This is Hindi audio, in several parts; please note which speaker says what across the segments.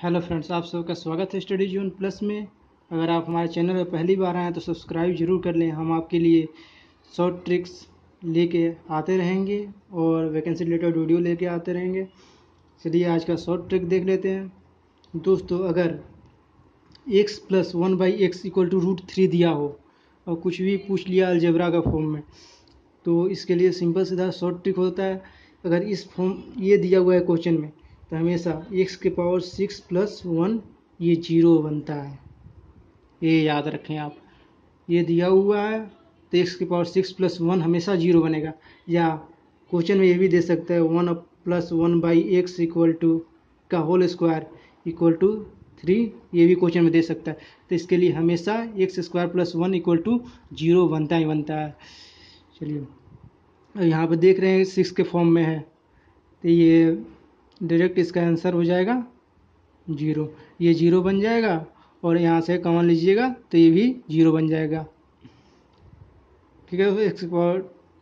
Speaker 1: हेलो फ्रेंड्स, आप सबका स्वागत है स्टडी जोन प्लस में। अगर आप हमारे चैनल पर पहली बार आए हैं तो सब्सक्राइब ज़रूर कर लें। हम आपके लिए शॉर्ट ट्रिक्स लेके आते रहेंगे और वैकेंसी रिलेटेड वीडियो लेके आते रहेंगे। चलिए आज का शॉर्ट ट्रिक देख लेते हैं। दोस्तों, अगर x plus one by x equal to root three दिया हो और कुछ भी पूछ लिया अलजेब्रा का फॉर्म में तो इसके लिए सिंपल सीधा शॉर्ट ट्रिक होता है। अगर इस फॉर्म ये दिया हुआ है क्वेश्चन में तो हमेशा x के पावर सिक्स प्लस वन ये ज़ीरो बनता है। ये याद रखें आप। ये दिया हुआ है तो x के पावर सिक्स प्लस वन हमेशा ज़ीरो बनेगा। या क्वेश्चन में ये भी दे सकता है one plus one by x equal to का whole square equal to three ये भी क्वेश्चन में दे सकता है। तो इसके लिए हमेशा x square plus one equal to zero बनता ही बनता है। चलिए यहाँ पर देख रहे हैं सिक्स के फॉर्म में है। तो ये डायरेक्ट इसका आंसर हो जाएगा ज़ीरो ये ज़ीरो बन जाएगा और यहाँ से कॉमन लीजिएगा तो ये भी ज़ीरो बन जाएगा। ठीक है एक्स के पावर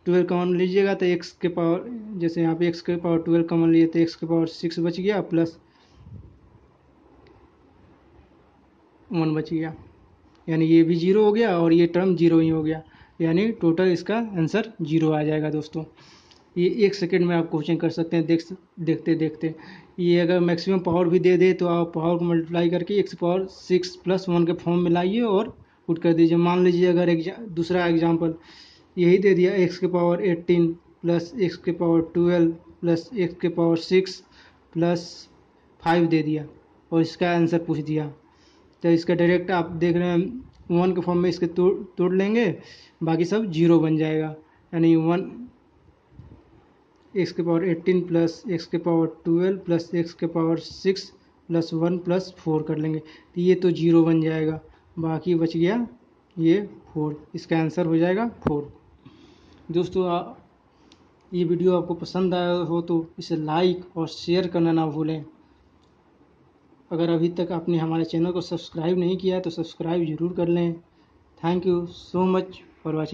Speaker 1: ट्वेल्व कॉमन लीजिएगा तो एक्स के पावर जैसे यहाँ पे एक्स के पावर ट्वेल्व कॉमन लिए तो एक्स के पावर सिक्स बच गया प्लस वन बच गया। यानी ये भी ज़ीरो हो गया और ये टर्म ज़ीरो ही हो गया। यानी टोटल इसका आंसर ज़ीरो आ जाएगा दोस्तों। ये एक सेकेंड में आप कोचिंग कर सकते हैं, देख देखते देखते। ये अगर मैक्सिमम पावर भी दे दे तो आप पावर को मल्टीप्लाई करके x power six plus one के फॉर्म में लाइए और पुट कर दीजिए। मान लीजिए अगर एग्जा दूसरा एग्ज़ाम्पल यही दे दिया एक्स के पावर एट्टीन प्लस एक्स के पावर ट्वेल्व प्लस एक्स के पावर सिक्स प्लस फाइव दे दिया और इसका आंसर पूछ दिया। तो इसका डायरेक्ट आप देख रहे हैं वन के फॉर्म में इसके तोड़ तोड़ लेंगे, बाकी सब ज़ीरो बन जाएगा। यानी वन एक्स के पावर एट्टीन प्लस एक्स के पावर ट्वेल्व प्लस एक्स के power six plus one plus four कर लेंगे। तो ये तो ज़ीरो बन जाएगा। बाकी बच गया ये फोर। इसका आंसर हो जाएगा फोर। दोस्तों आ, ये वीडियो आपको पसंद आया हो तो इसे लाइक और शेयर करना ना भूलें। अगर अभी तक आपने हमारे चैनल को सब्सक्राइब नहीं किया तो सब्सक्राइब ज़रूर कर लें। Thank you so much for watching.